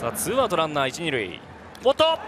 さあツーアウトランナー一二塁。おっと！